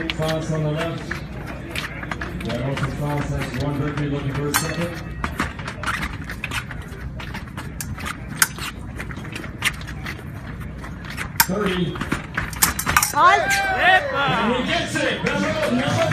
right, class on the left. That also class has one victory looking for a second. Thirty. Halt! And he gets it. Number, number.